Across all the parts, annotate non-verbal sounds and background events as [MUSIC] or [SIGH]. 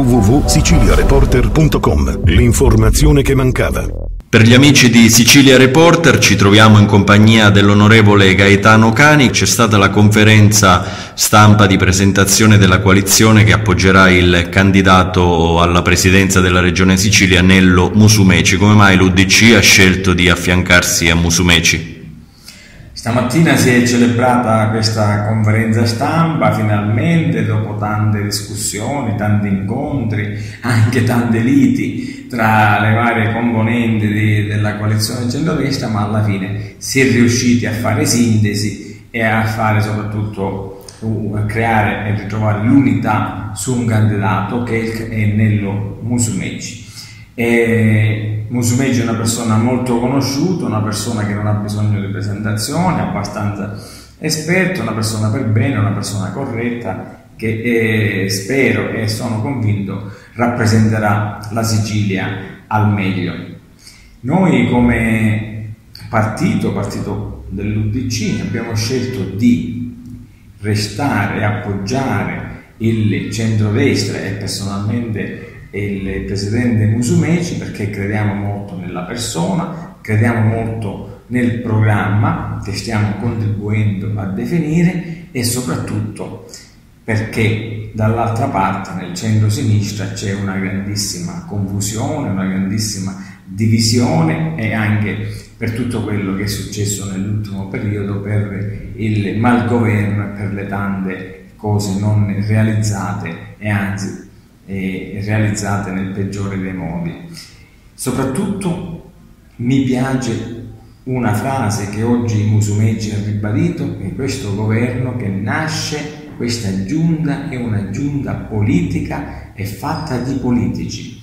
www.siciliareporter.com L'informazione che mancava. Per gli amici di Sicilia Reporter ci troviamo in compagnia dell'onorevole Gaetano Cani. C'è stata la conferenza stampa di presentazione della coalizione che appoggerà il candidato alla presidenza della regione Sicilia, Nello Musumeci. Come mai l'UDC ha scelto di affiancarsi a Musumeci? Stamattina si è celebrata questa conferenza stampa finalmente dopo tante discussioni, tanti incontri, [LAUGHS] anche tante liti tra le varie componenti di, della coalizione centrodestra, ma alla fine si è riusciti a fare sintesi e a fare soprattutto a creare e ritrovare l'unità su un candidato che è Nello Musumeci. E Musumeci è una persona molto conosciuta, una persona che non ha bisogno di presentazione, abbastanza esperta, una persona per bene, una persona corretta che eh, spero e sono convinto rappresenterà la Sicilia al meglio. Noi come partito, partito dell'UDC, abbiamo scelto di restare e appoggiare il centrodestra e personalmente il presidente Musumeci perché crediamo molto nella persona, crediamo molto nel programma che stiamo contribuendo a definire e soprattutto perché dall'altra parte nel centro-sinistra c'è una grandissima confusione, una grandissima divisione e anche per tutto quello che è successo nell'ultimo periodo per il malgoverno e per le tante cose non realizzate e anzi eh, realizzate nel peggiore dei modi. Soprattutto mi piace una frase che oggi Musumeci ha ribadito, che questo governo che nasce, questa giunta è una giunta politica e fatta di politici,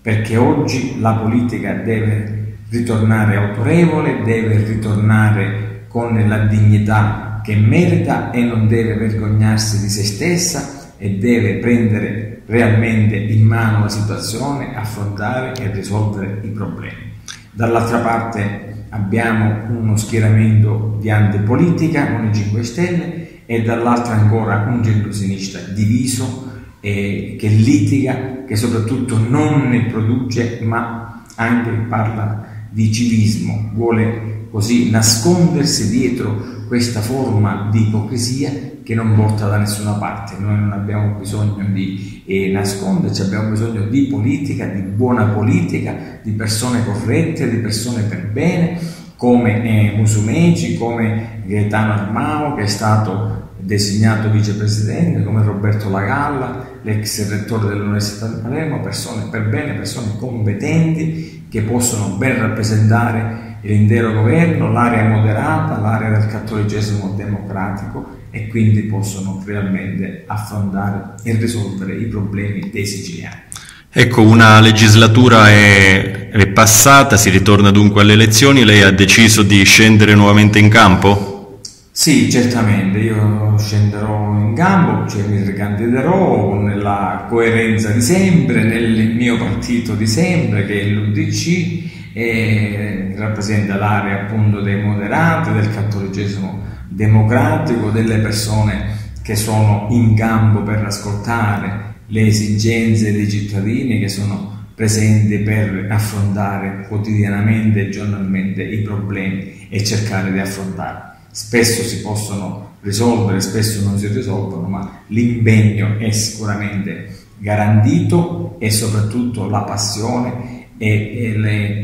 perché oggi la politica deve ritornare autorevole, deve ritornare con la dignità che merita e non deve vergognarsi di se stessa e deve prendere realmente in mano la situazione, affrontare e risolvere i problemi. Dall'altra parte abbiamo uno schieramento di antipolitica con i 5 Stelle e dall'altra ancora un centro-sinistra diviso eh, che litiga, che soprattutto non ne produce ma anche parla di civismo, vuole così nascondersi dietro questa forma di ipocrisia che non porta da nessuna parte. Noi non abbiamo bisogno di eh, nasconderci, abbiamo bisogno di politica, di buona politica, di persone corrette, di persone per bene, come eh, Musumeci, come Gaetano Armao che è stato designato vicepresidente, come Roberto Lagalla, l'ex rettore dell'Università di Palermo, persone per bene, persone competenti che possono ben rappresentare l'intero governo, l'area moderata, l'area del cattolicesimo democratico e quindi possono realmente affrontare e risolvere i problemi dei siciliani. Ecco, una legislatura è, è passata, si ritorna dunque alle elezioni, lei ha deciso di scendere nuovamente in campo? Sì, certamente, io scenderò in campo, cioè mi ricandiderò con la coerenza di sempre, nel mio partito di sempre che è l'UDC e rappresenta l'area appunto dei moderati, del cattolicesimo democratico, delle persone che sono in campo per ascoltare le esigenze dei cittadini che sono presenti per affrontare quotidianamente e giornalmente i problemi e cercare di affrontarli. Spesso si possono risolvere, spesso non si risolvono, ma l'impegno è sicuramente garantito e soprattutto la passione e, e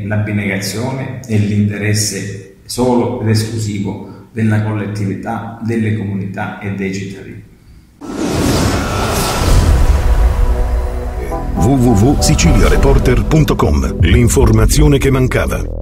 l'abnegazione e l'interesse solo ed esclusivo della collettività, delle comunità e dei cittadini. www.siciliareporter.com L'informazione che mancava.